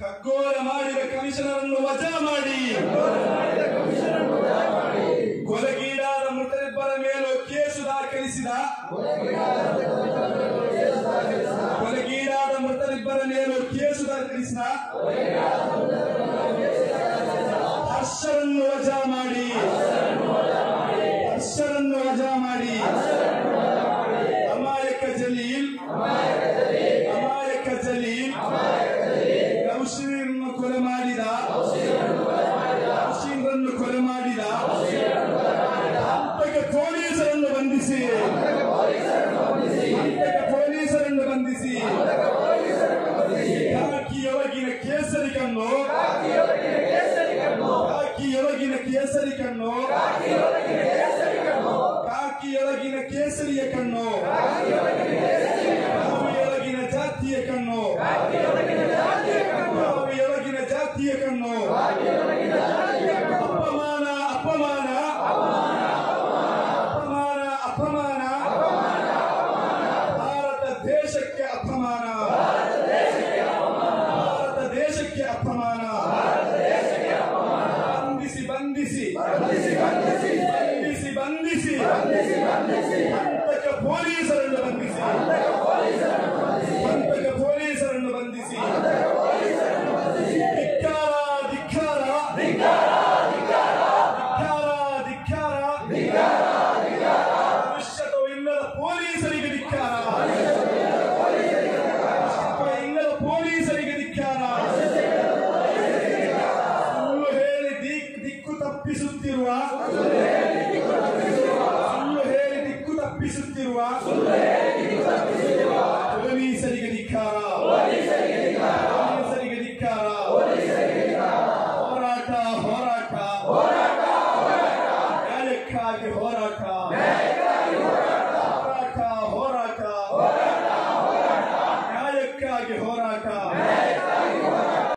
ಖಗ್ಗೋಲ ಮಾಡಿದ ಕಮಿಷನರ್ ಅನ್ನು ವಜಾ ಮಾಡಿ. ಕೊಲೆಗೀಡಾದ ಮೃತರಿಬ್ಬರ ಮೇಲೂ ಕೇಸು ದಾಖಲಿಸಿದ. ಕೊಲೆಗೀಡಾದ ಮೃತರಿಬ್ಬರ ಮೇಲೂ ಕೇಸು ದಾಖಲಿಸಿದ. ಹರ್ಷರನ್ನು ವಜಾ ಮಾಡಿ. ಹರ್ಷರನ್ನು ವಜಾ ಮಾಡಿ. ಅಮಾಯಕ ಜಲೀಲ್. ಅಮಾಯಕ ಜಲೀಲ್. ಕೇಸರಿ ಕಣ್ಣು ಕಾಕಿಯೊಳಗಿನ ಕೇಸರಿ ಕಣ್ಣು ಕಾಕಿಯೊಳಗಿನ ಕೇಸರಿಯ ಕಣ್ಣು ಕಾವಿಯೊಳಗಿನ ಜಾತಿಯ ಕಣ್ಣು ಕಾವಿಯೊಳಗಿನ ಜಾತಿಯ ಕಣ್ಣು ಬಂಧಿಸಿ ಬಂಧಿಸಿ ಬಂಧಿಸಿ ಹಂತಕ ಪೊಲೀಸರನ್ನು ಬಂಧಿಸಿ ಹಂತಕ ಪೊಲೀಸರನ್ನು ಬಂಧಿಸಿ ಧಿಕ್ಕಾರ ಧಿಕ್ಕಾರ ಧಿಕ್ಕಾರ ತಪ್ಪಿಸುತ್ತಿರುವ ಸುಳ್ಳು ಹೇಳಿ ದಿಕ್ಕು ತಪ್ಪಿಸುತ್ತಿರುವ ಪೊಲೀಸರಿಗೆ ಧಿಕ್ಕಾರ ಪೊಲೀಸರಿಗೆ ಧಿಕ್ಕಾರ ಹೋರಾಟ ಹೋರಾಟ ನ್ಯಾಯಕ್ಕಾಗಿ ಹೋರಾಟ ಹೋರಾಟ ಹೋರಾಟ ನ್ಯಾಯಕ್ಕಾಗಿ ಹೋರಾಟ